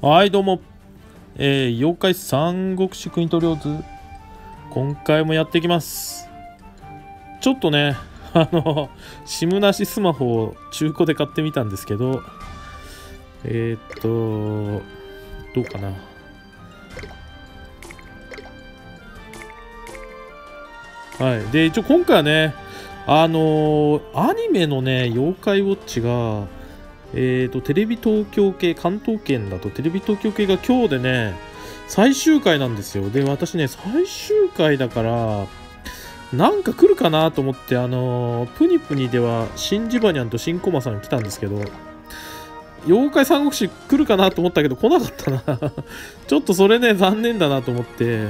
はいどうも、えー、妖怪三国志クイント領図今回もやっていきます。ちょっとね あの SIM なしスマホを中古で買ってみたんですけどえー、っとどうかな。はいで一応今回はねあのー、アニメのね妖怪ウォッチがえーと、テレビ東京系、関東圏だとテレビ東京系が今日でね、最終回なんですよ。で、私ね、最終回だから、なんか来るかなと思って、あのー、プニプニでは、新ジバニャンと新コマさん来たんですけど、妖怪三国志来るかなと思ったけど来なかったな ちょっとそれね、残念だなと思って。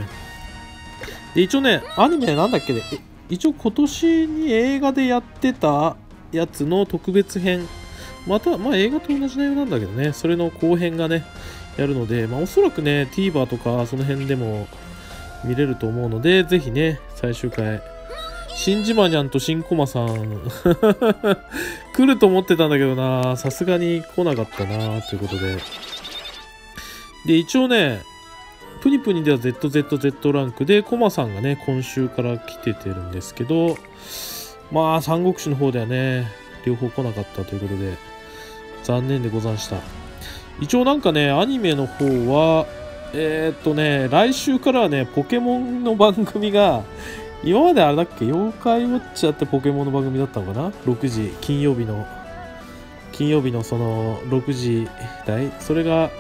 で、一応ね、アニメなんだっけね、一応今年に映画でやってたやつの特別編また、まあ映画と同じ内容なんだけどね、それの後編がね、やるので、まあおそらくね、TVer とかその辺でも見れると思うので、ぜひね、最終回、新島マニャンと新コマさん。来ると思ってたんだけどな、さすがに来なかったな、ということで。で、一応ね、プニプニでは ZZZ ランクで、コマさんがね、今週から来ててるんですけど、まあ、三国志の方ではね、両方来なかったということで、残念でございました。一応なんかね、アニメの方は、えー、っとね、来週からはね、ポケモンの番組が、今まであれだっけ、妖怪ウォッチやってポケモンの番組だったのかな ?6 時、金曜日の、金曜日のその6時台？それが、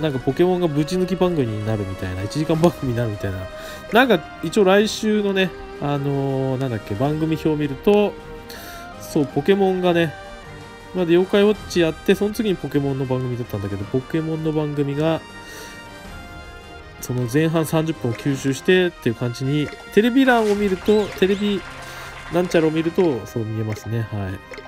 なんかポケモンがぶち抜き番組になるみたいな、1時間番組になるみたいな。なんか一応来週のね、あのー、なんだっけ、番組表を見ると、そう、ポケモンがね、まで妖怪ウォッチやって、その次にポケモンの番組だったんだけど、ポケモンの番組が、その前半30分を吸収してっていう感じに、テレビ欄を見ると、テレビなんちゃらを見ると、そう見えますね。はい。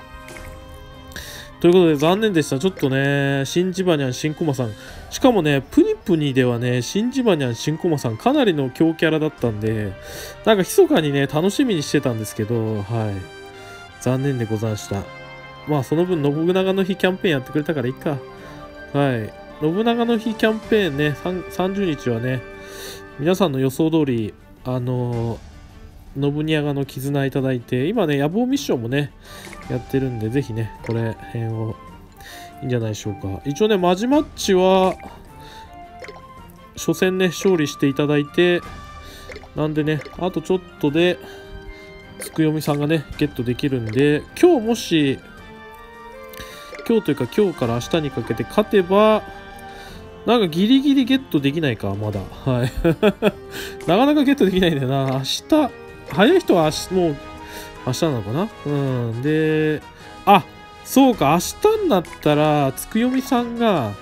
ということで残念でした。ちょっとね、新ジバニャン、新コマさん。しかもね、プニプニではね、新ジバニャン、新コマさん、かなりの強キャラだったんで、なんか密かにね、楽しみにしてたんですけど、はい。残念でございました。まあ、その分、信長の日キャンペーンやってくれたからいいか。はい。信長の日キャンペーンね、30日はね、皆さんの予想通り、あのー、信長の絆いただいて、今ね、野望ミッションもね、やってるんで、ぜひね、これ、辺を、いいんじゃないでしょうか。一応ね、マジマッチは、初戦ね、勝利していただいて、なんでね、あとちょっとで、つくよみさんがね、ゲットできるんで、今日もし、今日というか今日から明日にかけて勝てば、なんかギリギリゲットできないか、まだ。はい。なかなかゲットできないんだよな。明日、早い人は明日、もう、明日なのかな？うん。で、あ、そうか、明日になったら、つくよみさんが、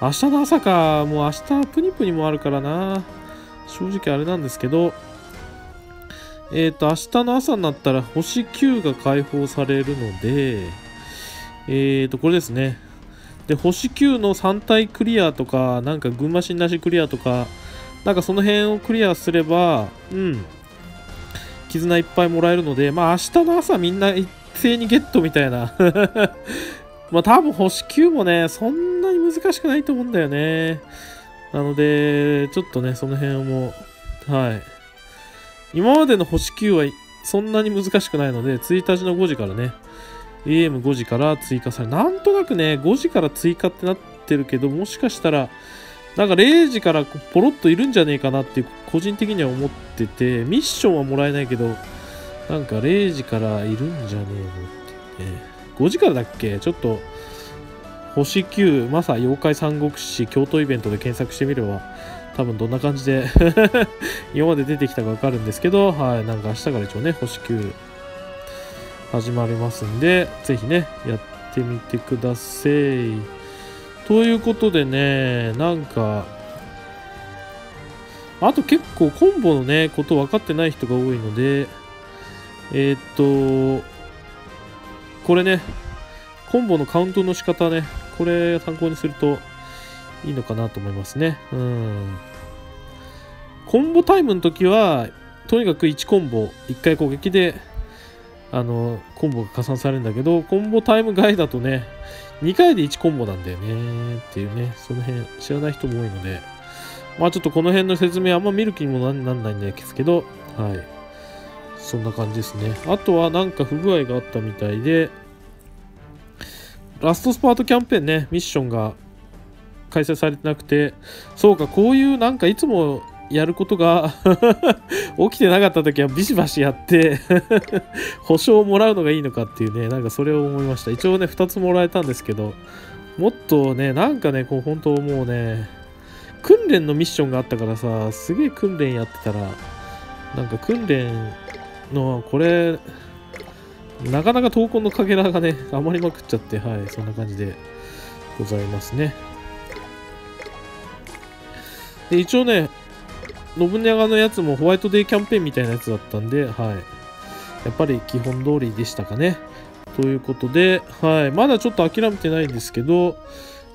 明日の朝か、もう明日プニプニもあるからな。正直あれなんですけど、えっ、ー、と、明日の朝になったら星9が解放されるので、えっ、ー、と、これですね。で、星9の3体クリアとか、なんか群馬新なしクリアとか、なんかその辺をクリアすれば、うん、絆いっぱいもらえるので、まあ明日の朝みんな一斉にゲットみたいな。まあ多分星9もね、そんなに難しくないと思うんだよね。なので、ちょっとね、その辺も、はい。今までの星9はそんなに難しくないので、1日の5時からね、AM5 時から追加され、なんとなくね、5時から追加ってなってるけど、もしかしたら、なんか0時からポロッといるんじゃねえかなっていう、個人的には思ってて、ミッションはもらえないけど、なんか0時からいるんじゃねえのってね。5時からだっけ？ちょっと、星9、まさ妖怪三国志京都イベントで検索してみれば、多分どんな感じで 今まで出てきたかわかるんですけど、はい、なんか明日から一応ね、星9始まりますんで、ぜひね、やってみてください。ということでね、なんか、あと結構コンボのね、こと分かってない人が多いので、えー、っと、これね、コンボのカウントの仕方ね、これ参考にするといいのかなと思いますね。うん。コンボタイムの時は、とにかく1コンボ、1回攻撃で、あの、コンボが加算されるんだけど、コンボタイム外だとね、2回で1コンボなんだよねっていうね、その辺知らない人も多いので、まあちょっとこの辺の説明あんま見る気にもなんないんですけど、はい。そんな感じですね。あとはなんか不具合があったみたいで、ラストスパートキャンペーンね、ミッションが開催されてなくて、そうか、こういうなんかいつもやることが 起きてなかった時はビシバシやって 保証をもらうのがいいのかっていうね、なんかそれを思いました。一応ね、2つもらえたんですけど、もっとね、なんかね、こう本当もうね、訓練のミッションがあったからさ、すげえ訓練やってたら、なんか訓練の、これ、なかなか闘魂のかけらがね、余りまくっちゃって、はい、そんな感じでございますね。で、一応ね、信長のやつもホワイトデーキャンペーンみたいなやつだったんで、はい。やっぱり基本通りでしたかね。ということで、はい。まだちょっと諦めてないんですけど、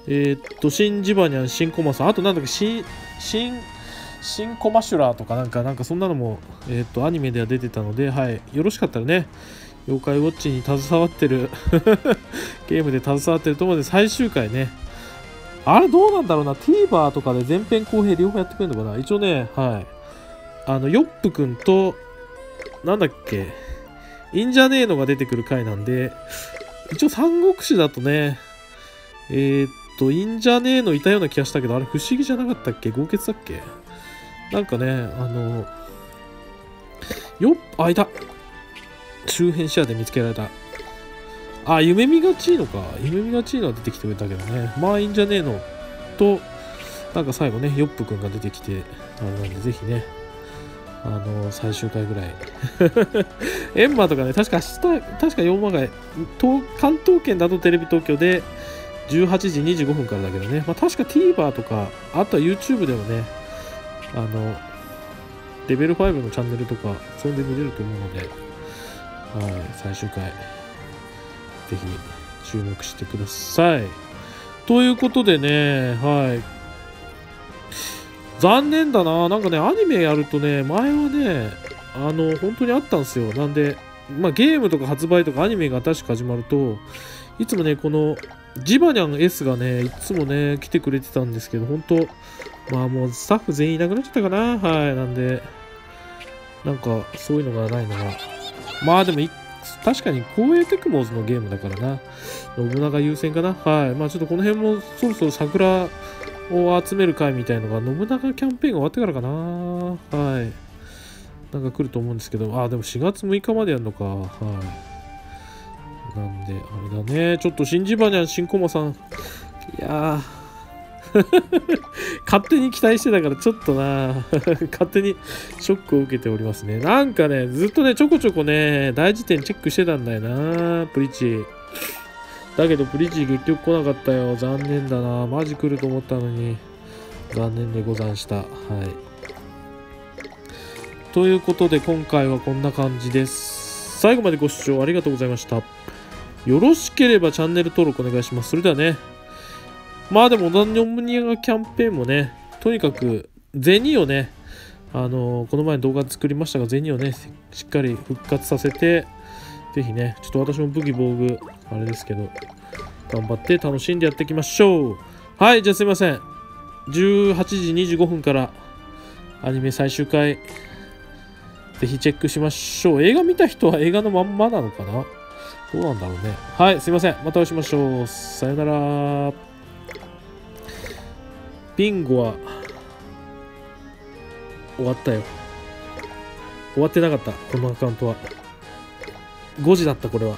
えー、っと、新ジバニャン、新コマさん、あとなんだっけ、新、新、新コマシュラーとかなんか、なんかそんなのも、えー、っと、アニメでは出てたので、はい。よろしかったらね、妖怪ウォッチに携わってる ゲームで携わってると思うので、最終回ね、あれどうなんだろうな ?TVer とかで前編後編両方やってくれるのかな一応ね、はい。あの、ヨップくんと、なんだっけ、インジャネーノが出てくる回なんで、一応三国志だとね、えー、っと、インジャネーノいたような気がしたけど、あれ不思議じゃなかったっけ？豪傑だっけ？なんかね、あの、よっ、あ、いた周辺視野で見つけられた。あ、夢見がちいのか。夢見がちいのは出てきてくれたけどね。まあいいんじゃねえの。と、なんか最後ね、ヨップくんが出てきて、あれなんで、ぜひね、あの、最終回ぐらい。エンマとかね、確か明日、確か4話が、関東圏だとテレビ東京で18時25分からだけどね、まあ、確か TVer とか、あとは YouTube でもね、あの、レベル5のチャンネルとか、それで見れると思うので、はい、最終回。ぜひ注目してください。ということでね、はい。残念だな。なんかね、アニメやるとね、前はね、あの、本当にあったんですよ。なんで、まあ、ゲームとか発売とかアニメが新しく始まると、いつもね、この、ジバニャン S がね、いつもね、来てくれてたんですけど、本当まあもうスタッフ全員いなくなっちゃったかな。はい。なんで、なんか、そういうのがないのが。まあでも、確かに光栄テクモーズのゲームだからな。信長優先かな。はい。まあちょっとこの辺もそろそろ桜を集める会みたいのが信長キャンペーンが終わってからかな。はい。なんか来ると思うんですけど、あ、でも4月6日までやるのか。はい。なんで、あれだね。ちょっと新ジバニャン、新駒さん。いやー。勝手に期待してたからちょっとな。勝手にショックを受けておりますね。なんかねずっとねちょこちょこね大辞典チェックしてたんだよなプリチ。だけどプリチ結局来なかったよ。残念だな。マジ来ると思ったのに。残念でござんした。はい。ということで今回はこんな感じです。最後までご視聴ありがとうございました。よろしければチャンネル登録お願いします。それではね。まあでも、オダニョムニアがキャンペーンもね、とにかく、銭をね、あのー、この前動画作りましたが、銭をね、しっかり復活させて、ぜひね、ちょっと私も武器防具、あれですけど、頑張って楽しんでやっていきましょう。はい、じゃあすいません。18時25分からアニメ最終回、ぜひチェックしましょう。映画見た人は映画のまんまなのかな？どうなんだろうね。はい、すいません。またお会いしましょう。さよなら。ビンゴは終わったよ。終わってなかったこのアカウントは。5時だったこれは。